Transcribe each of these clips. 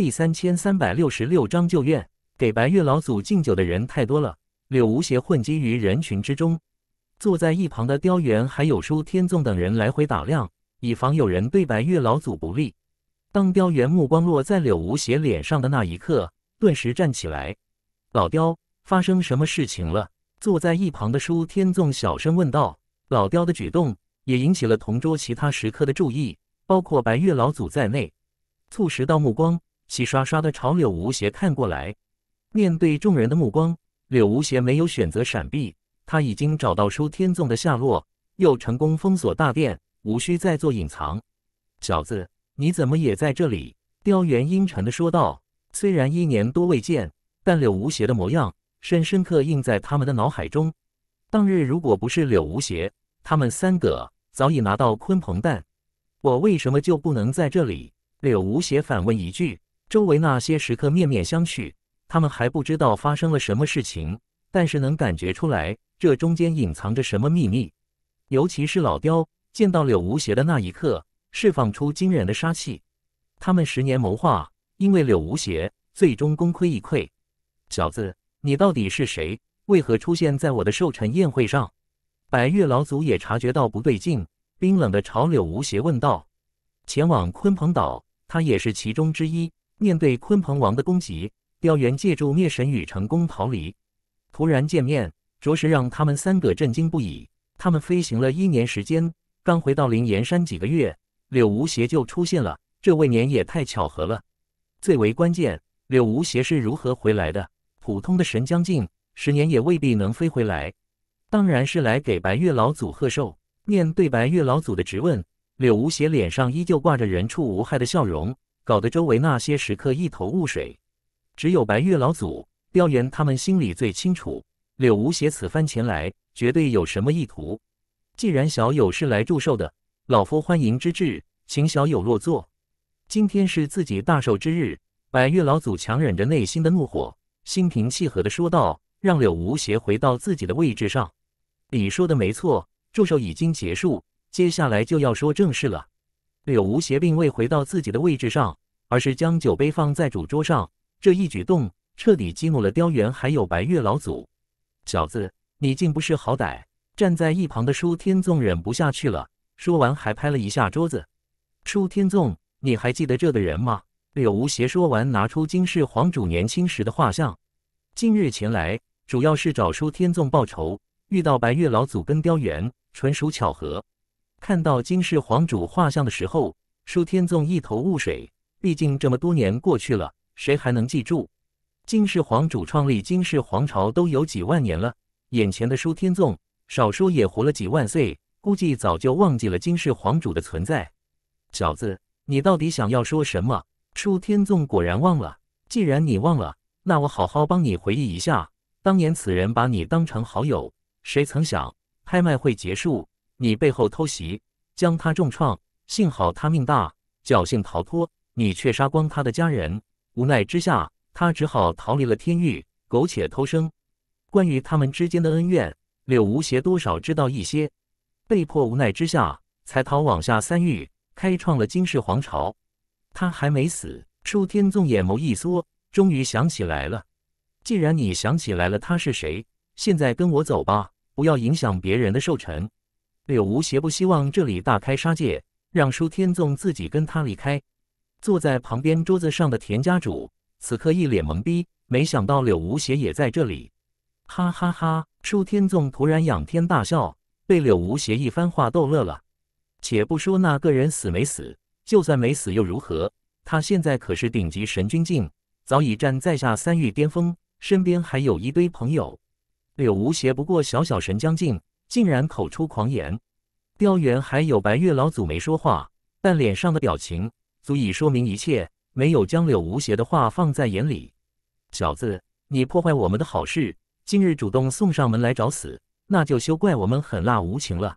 第三千三百六十六章旧怨。给白月老祖敬酒的人太多了，柳无邪混迹于人群之中，坐在一旁的雕元还有舒天纵等人来回打量，以防有人对白月老祖不利。当雕元目光落在柳无邪脸上的那一刻，顿时站起来。老雕，发生什么事情了？坐在一旁的舒天纵小声问道。老雕的举动也引起了同桌其他食客的注意，包括白月老祖在内，促使到目光齐刷刷的朝柳无邪看过来。面对众人的目光，柳无邪没有选择闪避。他已经找到舒天纵的下落，又成功封锁大殿，无需再做隐藏。小子，你怎么也在这里？雕元阴沉的说道。虽然一年多未见，但柳无邪的模样深深刻印在他们的脑海中。当日如果不是柳无邪，他们三个早已拿到鲲鹏蛋。我为什么就不能在这里？柳无邪反问一句。周围那些食客面面相觑。他们还不知道发生了什么事情，但是能感觉出来，这中间隐藏着什么秘密。尤其是老雕见到柳无邪的那一刻，释放出惊人的杀气。他们十年谋划，因为柳无邪，最终功亏一篑。小子，你到底是谁？为何出现在我的寿辰宴会上？白月老祖也察觉到不对劲，冰冷的朝柳无邪问道：“前往鲲鹏岛，他也是其中之一。面对鲲鹏王的攻击。”雕元借助灭神羽成功逃离，突然见面，着实让他们三个震惊不已。他们飞行了一年时间，刚回到灵岩山几个月，柳无邪就出现了，这未免也太巧合了。最为关键，柳无邪是如何回来的？普通的神将境，十年也未必能飞回来。当然是来给白月老祖贺寿。面对白月老祖的质问，柳无邪脸上依旧挂着人畜无害的笑容，搞得周围那些食客一头雾水。只有白月老祖、雕元他们心里最清楚，柳无邪此番前来绝对有什么意图。既然小友是来祝寿的，老夫欢迎之至，请小友落座。今天是自己大寿之日，白月老祖强忍着内心的怒火，心平气和地说道：“让柳无邪回到自己的位置上。”你说的没错，祝寿已经结束，接下来就要说正事了。柳无邪并未回到自己的位置上，而是将酒杯放在主桌上。这一举动彻底激怒了雕元，还有白月老祖。小子，你竟不识好歹！站在一旁的舒天纵忍不下去了，说完还拍了一下桌子。舒天纵，你还记得这个人吗？柳无邪说完，拿出金世皇主年轻时的画像。今日前来，主要是找舒天纵报仇。遇到白月老祖跟雕元，纯属巧合。看到金世皇主画像的时候，舒天纵一头雾水。毕竟这么多年过去了。谁还能记住？金世皇主创立金世皇朝都有几万年了，眼前的舒天纵少说也活了几万岁，估计早就忘记了金世皇主的存在。小子，你到底想要说什么？舒天纵果然忘了。既然你忘了，那我好好帮你回忆一下。当年此人把你当成好友，谁曾想拍卖会结束，你背后偷袭，将他重创。幸好他命大，侥幸逃脱，你却杀光他的家人。无奈之下，他只好逃离了天域，苟且偷生。关于他们之间的恩怨，柳无邪多少知道一些，被迫无奈之下，才逃往下三域，开创了金世皇朝。他还没死，舒天纵眼眸一缩，终于想起来了。既然你想起来了，他是谁？现在跟我走吧，不要影响别人的寿辰。柳无邪不希望这里大开杀戒，让舒天纵自己跟他离开。坐在旁边桌子上的田家主此刻一脸懵逼，没想到柳无邪也在这里，哈哈哈！舒天纵突然仰天大笑，被柳无邪一番话逗乐了。且不说那个人死没死，就算没死又如何？他现在可是顶级神君境，早已站在下三域巅峰，身边还有一堆朋友。柳无邪不过小小神将境，竟然口出狂言。雕元还有白月老祖没说话，但脸上的表情。足以说明一切，没有将柳无邪的话放在眼里。小子，你破坏我们的好事，今日主动送上门来找死，那就休怪我们狠辣无情了。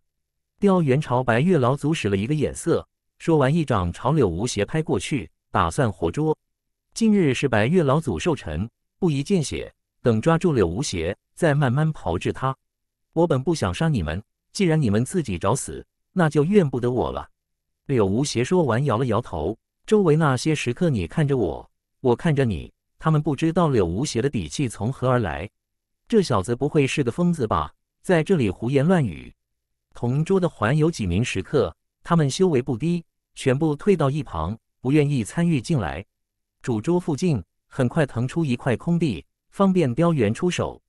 雕元朝白月老祖使了一个眼色，说完一掌朝柳无邪拍过去，打算活捉。今日是白月老祖寿辰，不宜见血，等抓住柳无邪，再慢慢炮制他。我本不想杀你们，既然你们自己找死，那就怨不得我了。柳无邪说完，摇了摇头。周围那些食客，你看着我，我看着你，他们不知道柳无邪的底气从何而来。这小子不会是个疯子吧？在这里胡言乱语。同桌的还有几名食客，他们修为不低，全部退到一旁，不愿意参与进来。主桌附近很快腾出一块空地，方便雕员出手。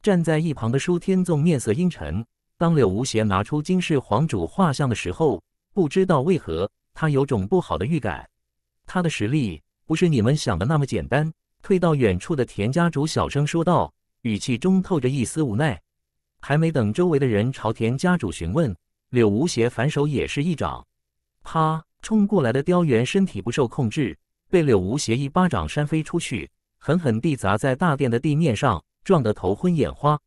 站在一旁的舒天纵面色阴沉。当柳无邪拿出金氏皇主画像的时候，不知道为何他有种不好的预感。他的实力不是你们想的那么简单。退到远处的田家主小声说道，语气中透着一丝无奈。还没等周围的人朝田家主询问，柳无邪反手也是一掌，啪！冲过来的雕猿身体不受控制，被柳无邪一巴掌扇飞出去，狠狠地砸在大殿的地面上，撞得头昏眼花。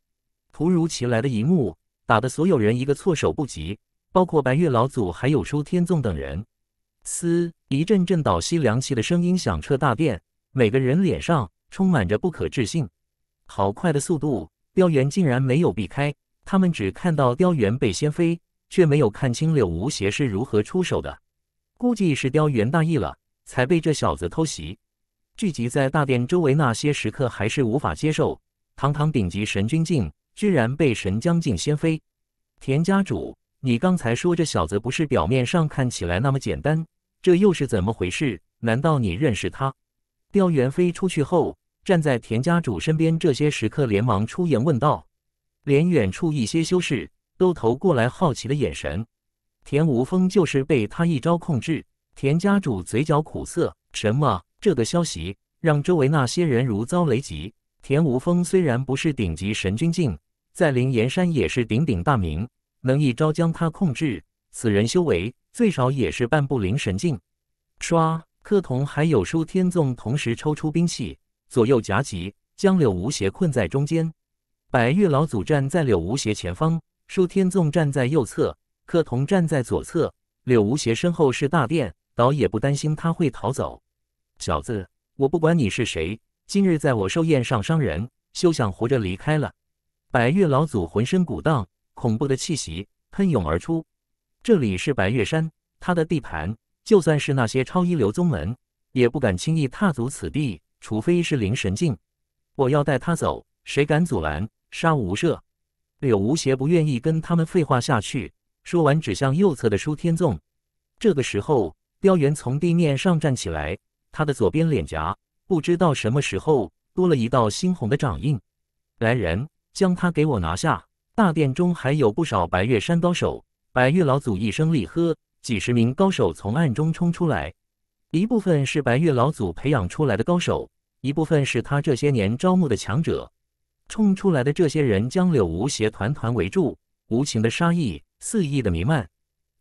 突如其来的一幕，打得所有人一个措手不及，包括白月老祖还有舒天纵等人。嘶！一阵阵倒吸凉气的声音响彻大殿，每个人脸上充满着不可置信。好快的速度！雕猿竟然没有避开，他们只看到雕猿被掀飞，却没有看清柳无邪是如何出手的。估计是雕猿大意了，才被这小子偷袭。聚集在大殿周围那些食客还是无法接受，堂堂顶级神君境，居然被神将境掀飞。田家主，你刚才说这小子不是表面上看起来那么简单，这又是怎么回事？难道你认识他？雕猿飞出去后。站在田家主身边，这些食客连忙出言问道，连远处一些修士都投过来好奇的眼神。田无风就是被他一招控制。田家主嘴角苦涩，什么？这个消息让周围那些人如遭雷击。田无风虽然不是顶级神君境，在灵岩山也是鼎鼎大名，能一招将他控制，此人修为最少也是半步灵神境。唰，柯童还有舒天纵同时抽出兵器。左右夹击，将柳无邪困在中间。白月老祖站在柳无邪前方，舒天纵站在右侧，柯童站在左侧。柳无邪身后是大殿，倒也不担心他会逃走。小子，我不管你是谁，今日在我寿宴上伤人，休想活着离开了。白月老祖浑身鼓荡，恐怖的气息喷涌而出。这里是白月山，他的地盘，就算是那些超一流宗门，也不敢轻易踏足此地。除非是灵神境，我要带他走，谁敢阻拦，杀无赦！柳无邪不愿意跟他们废话下去，说完指向右侧的舒天纵。这个时候，雕猿从地面上站起来，他的左边脸颊不知道什么时候多了一道猩红的掌印。来人，将他给我拿下！大殿中还有不少白月山高手。白月老祖一声厉喝，几十名高手从暗中冲出来。一部分是白月老祖培养出来的高手，一部分是他这些年招募的强者。冲出来的这些人将柳无邪团团围住，无情的杀意肆意的弥漫。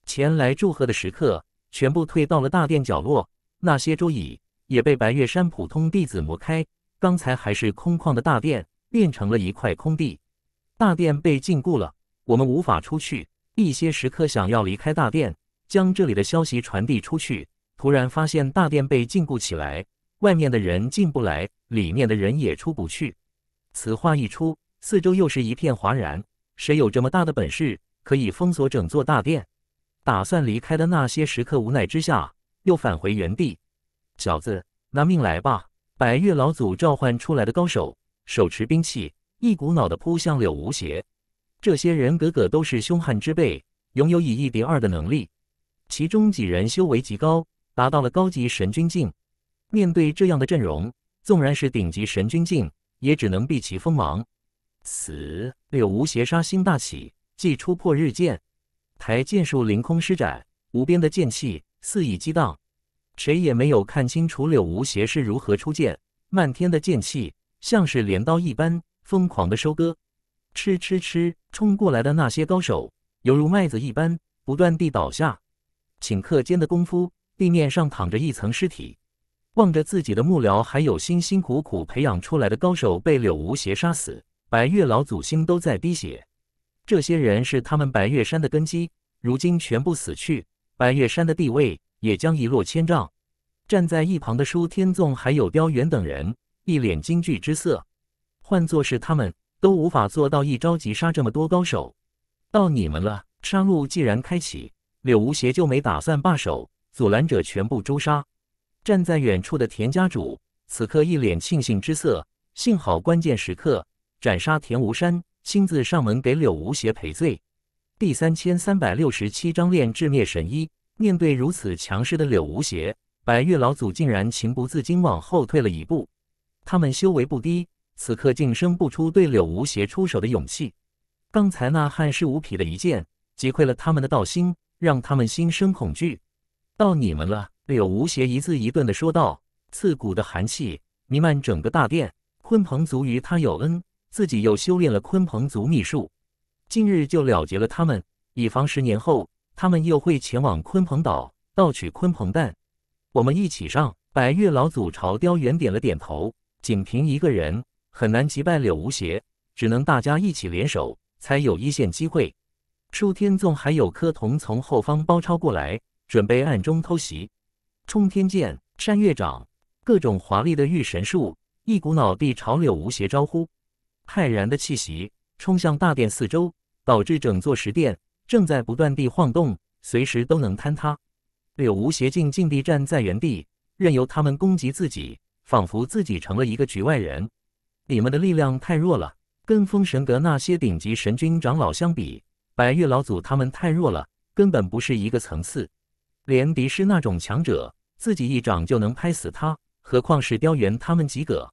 前来祝贺的食客全部退到了大殿角落，那些桌椅也被白月山普通弟子挪开。刚才还是空旷的大殿变成了一块空地，大殿被禁锢了，我们无法出去。一些食客想要离开大殿，将这里的消息传递出去。突然发现大殿被禁锢起来，外面的人进不来，里面的人也出不去。此话一出，四周又是一片哗然。谁有这么大的本事，可以封锁整座大殿？打算离开的那些食客无奈之下，又返回原地。小子，拿命来吧！白月老祖召唤出来的高手，手持兵器，一股脑的扑向柳无邪。这些人个个都是凶悍之辈，拥有以一敌二的能力，其中几人修为极高。达到了高级神君境，面对这样的阵容，纵然是顶级神君境，也只能避其锋芒。此柳无邪杀心大起，祭出破日剑，台剑术凌空施展，无边的剑气肆意激荡。谁也没有看清楚柳无邪是如何出剑，漫天的剑气像是镰刀一般疯狂的收割。吃吃吃！冲过来的那些高手犹如麦子一般，不断地倒下。顷刻间的功夫。地面上躺着一层尸体，望着自己的幕僚还有辛辛苦苦培养出来的高手被柳无邪杀死，白月老祖心都在滴血。这些人是他们白月山的根基，如今全部死去，白月山的地位也将一落千丈。站在一旁的舒天纵还有雕元等人一脸惊惧之色，换作是他们都无法做到一招即杀这么多高手。到你们了，杀戮既然开启，柳无邪就没打算罢手。阻拦者全部诛杀。站在远处的田家主此刻一脸庆幸之色。幸好关键时刻斩杀田无山，亲自上门给柳无邪赔罪。第三千三百六十七章炼制灭神衣。面对如此强势的柳无邪，白月老祖竟然情不自禁往后退了一步。他们修为不低，此刻竟生不出对柳无邪出手的勇气。刚才那汉室无匹的一剑，击溃了他们的道心，让他们心生恐惧。到你们了，柳无邪一字一顿的说道，刺骨的寒气弥漫整个大殿。鲲鹏族与他有恩，自己又修炼了鲲鹏族秘术，今日就了结了他们，以防十年后他们又会前往鲲鹏岛盗取鲲鹏蛋。我们一起上！白月老祖朝雕元点了点头。仅凭一个人很难击败柳无邪，只能大家一起联手，才有一线机会。舒天纵还有柯童从后方包抄过来，准备暗中偷袭。冲天剑、山岳掌，各种华丽的御神术。一股脑地朝柳无邪招呼，骇然的气息冲向大殿四周，导致整座石殿正在不断地晃动，随时都能坍塌。柳无邪静静地站在原地，任由他们攻击自己，仿佛自己成了一个局外人。你们的力量太弱了，跟封神阁那些顶级神君长老相比，白月老祖他们太弱了，根本不是一个层次。连敌师那种强者，自己一掌就能拍死他，何况是雕猿他们几个？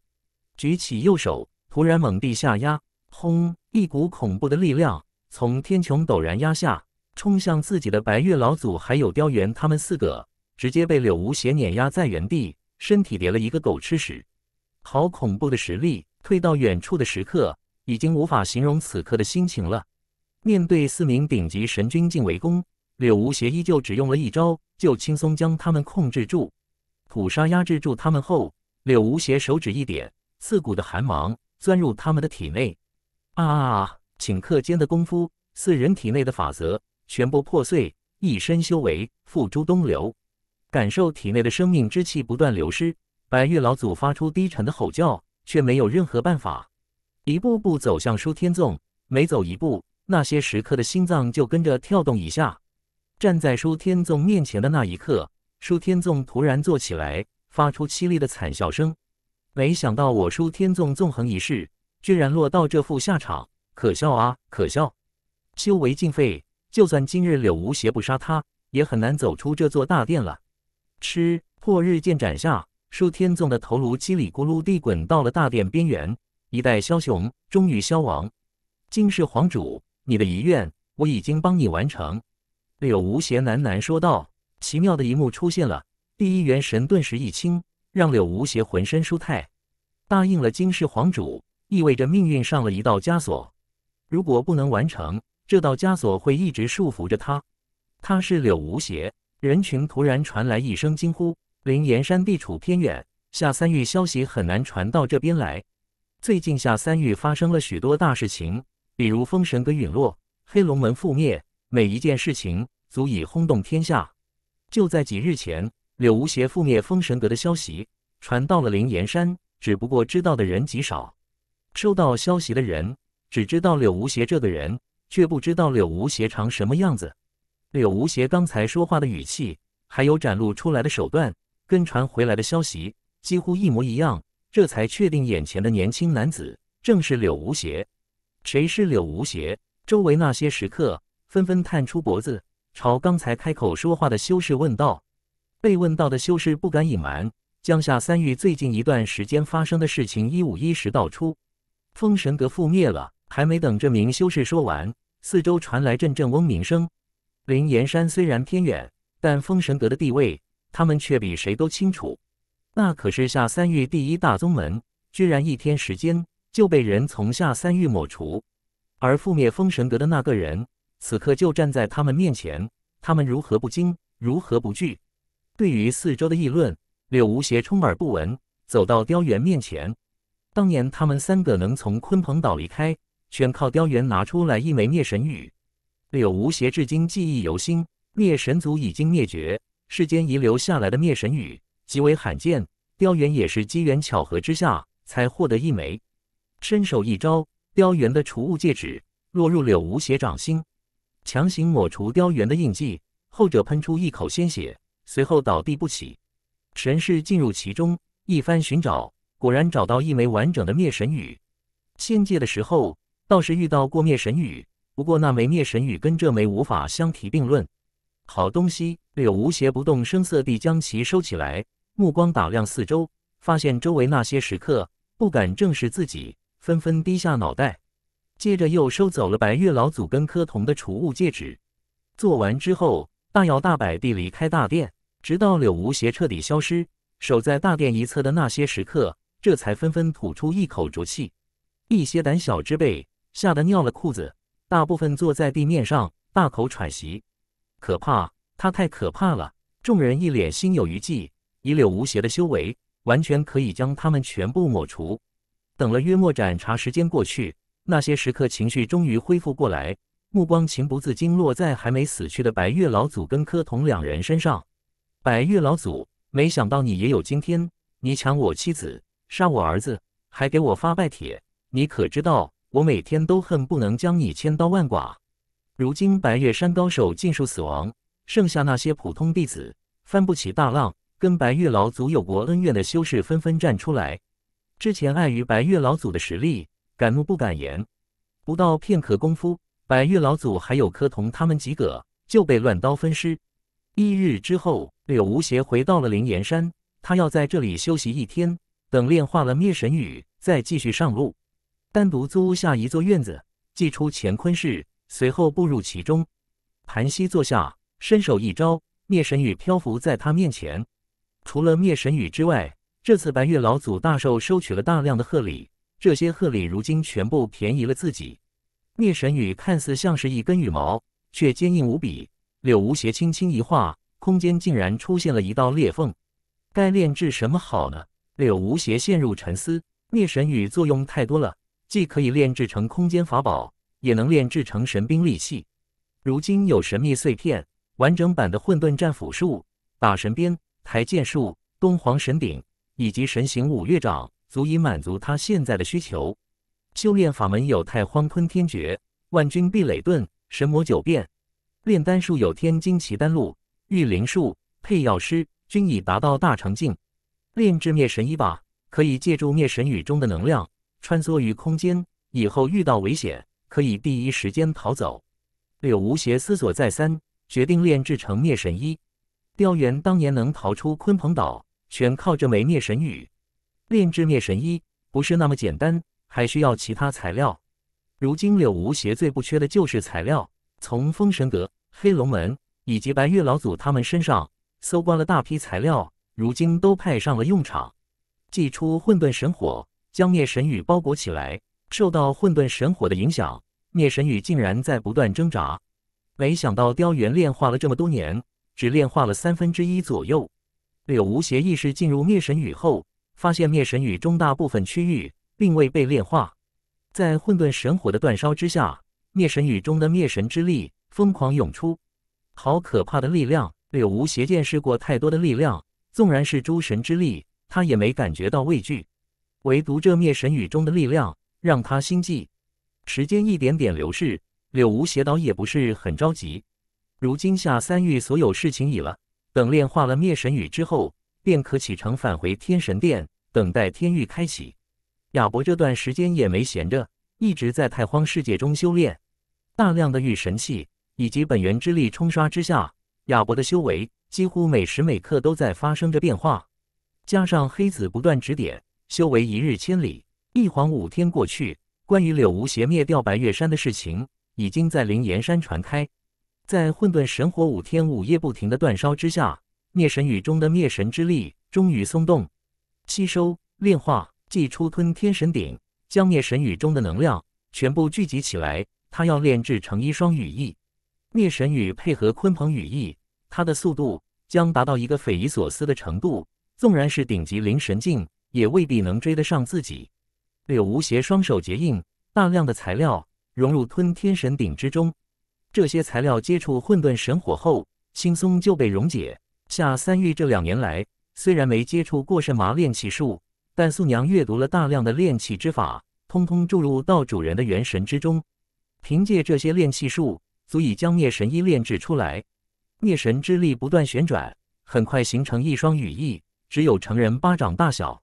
举起右手，突然猛地下压，轰！一股恐怖的力量从天穹陡然压下，冲向自己的白月老祖还有雕猿他们四个，直接被柳无邪碾压在原地，身体叠了一个狗吃屎。好恐怖的实力！退到远处的时刻，已经无法形容此刻的心情了。面对四名顶级神君进围攻，柳无邪依旧只用了一招，就轻松将他们控制住。土沙压制住他们后，柳无邪手指一点。刺骨的寒芒钻入他们的体内，啊！顷刻间的功夫，四人体内的法则全部破碎，一身修为付诸东流。感受体内的生命之气不断流失，白玉老祖发出低沉的吼叫，却没有任何办法。一步步走向舒天纵，每走一步，那些食客的心脏就跟着跳动一下。站在舒天纵面前的那一刻，舒天纵突然坐起来，发出凄厉的惨笑声。没想到我舒天纵纵横一世，居然落到这副下场，可笑啊，可笑！修为尽废，就算今日柳无邪不杀他，也很难走出这座大殿了。吃破日剑斩下，舒天纵的头颅叽里咕噜地滚到了大殿边缘。一代枭雄终于消亡，金世皇主，你的遗愿我已经帮你完成。柳无邪喃喃说道。奇妙的一幕出现了，第一元神顿时一清。让柳无邪浑身舒泰，答应了金世皇主，意味着命运上了一道枷锁。如果不能完成，这道枷锁会一直束缚着他。他是柳无邪。人群突然传来一声惊呼：“灵岩山地处偏远，下三域消息很难传到这边来。最近下三域发生了许多大事情，比如封神阁陨落、黑龙门覆灭，每一件事情足以轰动天下。就在几日前。”柳无邪覆灭封神阁的消息传到了灵岩山，只不过知道的人极少。收到消息的人只知道柳无邪这个人，却不知道柳无邪长什么样子。柳无邪刚才说话的语气，还有展露出来的手段，跟传回来的消息几乎一模一样，这才确定眼前的年轻男子正是柳无邪。谁是柳无邪？周围那些食客纷纷探出脖子，朝刚才开口说话的修士问道。被问到的修士不敢隐瞒，江夏三域最近一段时间发生的事情一五一十道出。封神阁覆灭了，还没等这名修士说完，四周传来阵阵嗡鸣声。灵岩山虽然偏远，但封神阁的地位，他们却比谁都清楚。那可是下三域第一大宗门，居然一天时间就被人从下三域抹除，而覆灭封神阁的那个人，此刻就站在他们面前，他们如何不惊，如何不惧？对于四周的议论，柳无邪充耳不闻，走到雕猿面前。当年他们三个能从鲲鹏岛离开，全靠雕猿拿出来一枚灭神羽。柳无邪至今记忆犹新，灭神族已经灭绝，世间遗留下来的灭神羽极为罕见。雕猿也是机缘巧合之下才获得一枚，伸手一招，雕猿的储物戒指落入柳无邪掌心，强行抹除雕猿的印记，后者喷出一口鲜血。随后倒地不起，神士进入其中，一番寻找，果然找到一枚完整的灭神羽。仙界的时候倒是遇到过灭神羽，不过那枚灭神羽跟这枚无法相提并论。好东西，柳无邪不动声色地将其收起来，目光打量四周，发现周围那些食客不敢正视自己，纷纷低下脑袋。接着又收走了白月老祖跟柯童的储物戒指。做完之后，大摇大摆地离开大殿，直到柳无邪彻底消失，守在大殿一侧的那些食客这才纷纷吐出一口浊气。一些胆小之辈吓得尿了裤子，大部分坐在地面上大口喘息。可怕，他太可怕了！众人一脸心有余悸，以柳无邪的修为，完全可以将他们全部抹除。等了约莫盏茶时间过去。那些食客情绪终于恢复过来，目光情不自禁落在还没死去的白月老祖跟柯童两人身上。白月老祖，没想到你也有今天！你抢我妻子，杀我儿子，还给我发拜帖，你可知道我每天都恨不能将你千刀万剐？如今白月山高手尽数死亡，剩下那些普通弟子翻不起大浪，跟白月老祖有过恩怨的修士纷纷站出来。之前碍于白月老祖的实力。敢怒不敢言，不到片刻功夫，白月老祖还有柯童他们几个就被乱刀分尸。一日之后，柳无邪回到了灵岩山，他要在这里休息一天，等炼化了灭神羽，再继续上路。单独租下一座院子，祭出乾坤式，随后步入其中，盘膝坐下，伸手一招，灭神羽漂浮在他面前。除了灭神羽之外，这次白月老祖大寿收取了大量的贺礼。这些贺礼如今全部便宜了自己。灭神羽看似像是一根羽毛，却坚硬无比。柳无邪轻轻一画，空间竟然出现了一道裂缝。该炼制什么好呢？柳无邪陷入沉思。灭神羽作用太多了，既可以炼制成空间法宝，也能炼制成神兵利器。如今有神秘碎片、完整版的混沌战斧术、打神鞭、抬剑术、东皇神鼎以及神行五岳掌。足以满足他现在的需求。修炼法门有太荒吞天诀、万钧壁垒盾、神魔九变；炼丹术有天金奇丹录、御灵术、配药师，均已达到大成境。炼制灭神一把，可以借助灭神羽中的能量穿梭于空间，以后遇到危险可以第一时间逃走。柳无邪思索再三，决定炼制成灭神衣。雕元当年能逃出鲲鹏岛，全靠这枚灭神羽。炼制灭神衣不是那么简单，还需要其他材料。如今柳无邪最不缺的就是材料，从封神阁、黑龙门以及白月老祖他们身上搜刮了大批材料，如今都派上了用场。祭出混沌神火，将灭神羽包裹起来。受到混沌神火的影响，灭神羽竟然在不断挣扎。没想到雕元炼化了这么多年，只炼化了三分之一左右。柳无邪意识进入灭神羽后。发现灭神羽中大部分区域并未被炼化，在混沌神火的煅烧之下，灭神羽中的灭神之力疯狂涌出，好可怕的力量！柳无邪见识过太多的力量，纵然是诸神之力，他也没感觉到畏惧，唯独这灭神羽中的力量让他心悸。时间一点点流逝，柳无邪倒也不是很着急。如今下三域所有事情已了，等炼化了灭神羽之后。便可启程返回天神殿，等待天域开启。亚伯这段时间也没闲着，一直在太荒世界中修炼。大量的御神器以及本源之力冲刷之下，亚伯的修为几乎每时每刻都在发生着变化。加上黑子不断指点，修为一日千里。一晃五天过去，关于柳无邪灭掉白月山的事情，已经在灵岩山传开。在混沌神火五天五夜不停的煅烧之下。灭神羽中的灭神之力终于松动，吸收炼化，祭出吞天神鼎，将灭神羽中的能量全部聚集起来。他要炼制成一双羽翼，灭神羽配合鲲鹏羽翼，它的速度将达到一个匪夷所思的程度。纵然是顶级灵神境，也未必能追得上自己。柳无邪双手结印，大量的材料融入吞天神鼎之中。这些材料接触混沌神火后，轻松就被溶解。下三玉这两年来，虽然没接触过神麻炼器术，但素娘阅读了大量的炼器之法，通通注入到主人的元神之中。凭借这些炼器术，足以将灭神衣炼制出来。灭神之力不断旋转，很快形成一双羽翼，只有成人巴掌大小。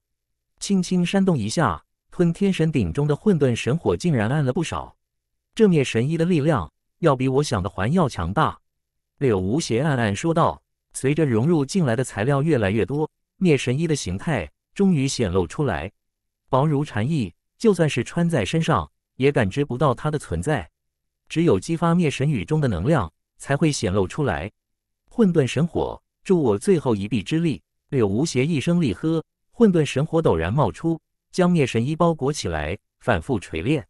轻轻扇动一下，吞天神鼎中的混沌神火竟然暗了不少。这灭神衣的力量要比我想的还要强大。柳无邪暗暗说道。随着融入进来的材料越来越多，灭神衣的形态终于显露出来，薄如蝉翼，就算是穿在身上也感知不到它的存在。只有激发灭神羽中的能量，才会显露出来。混沌神火，助我最后一臂之力！柳无邪一声厉喝，混沌神火陡然冒出，将灭神衣包裹起来，反复锤炼。